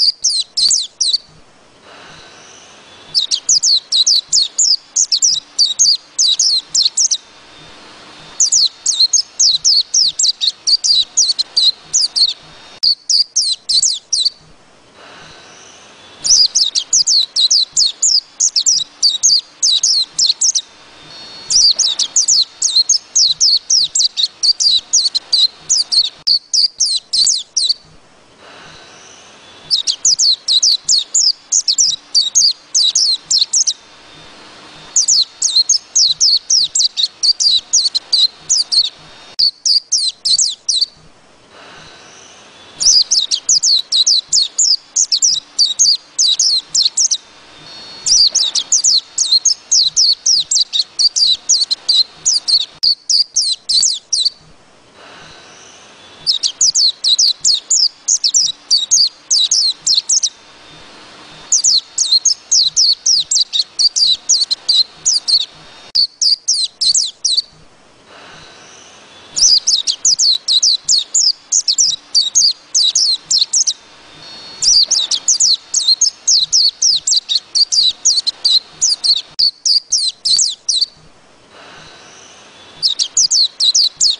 you you you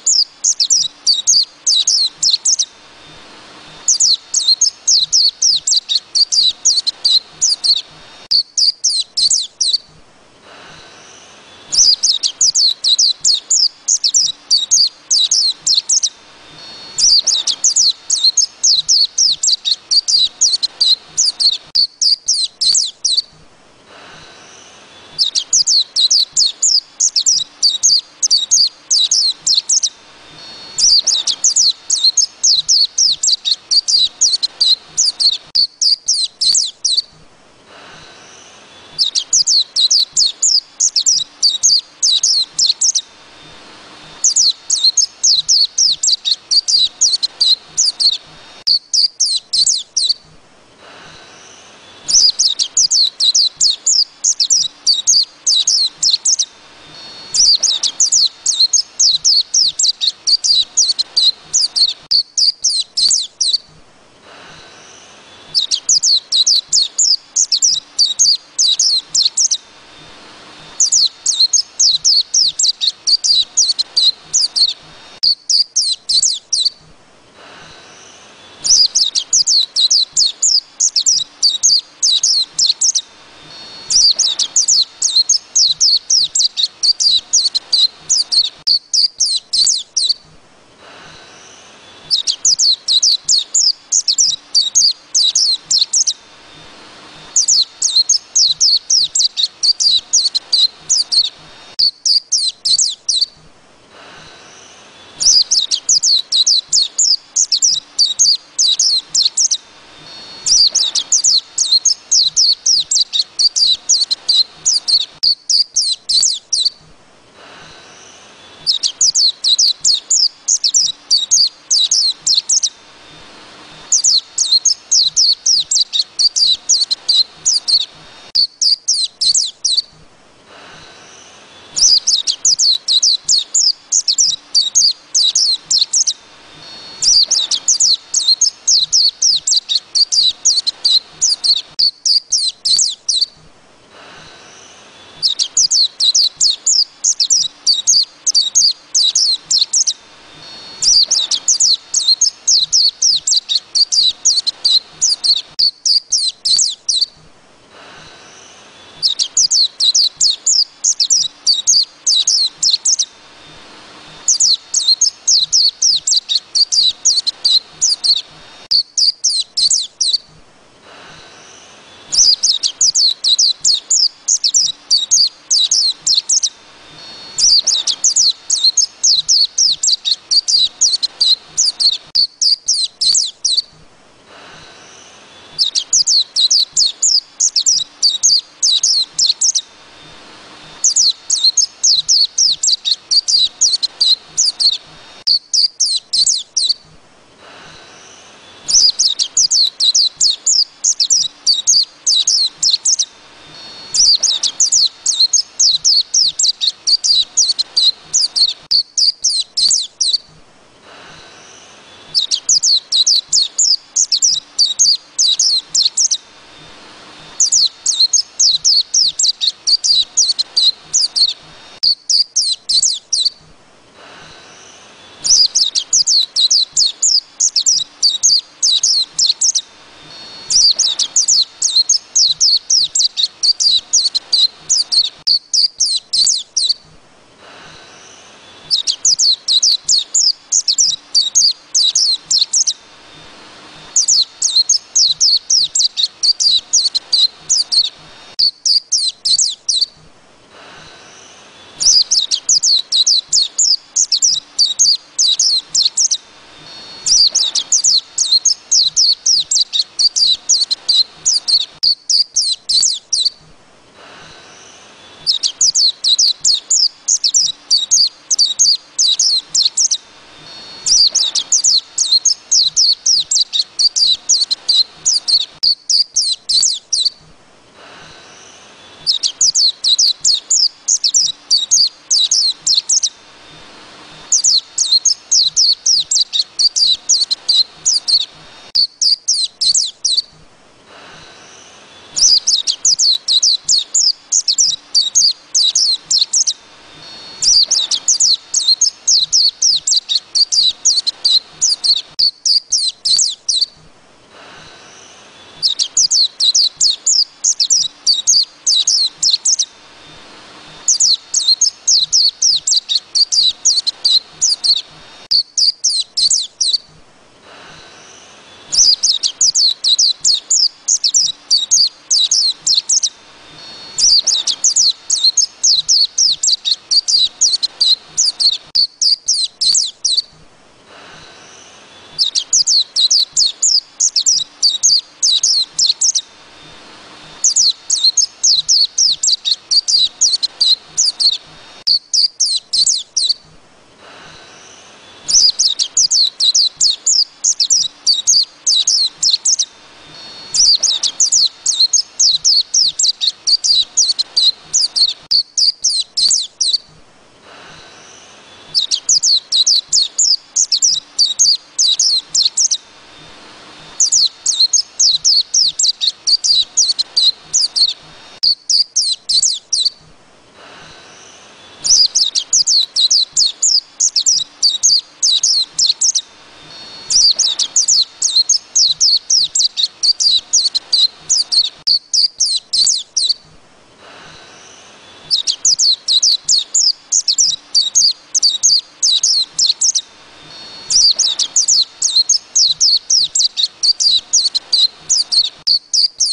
you